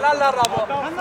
Helal lan Ramo.